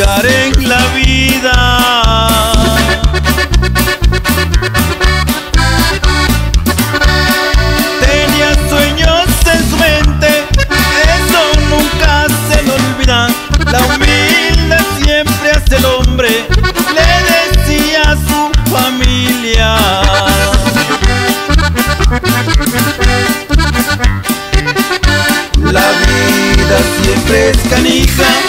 en la vida. Tenía sueños en su mente, eso nunca se lo olvida. La humilde siempre hace el hombre, le decía a su familia. La vida siempre es canija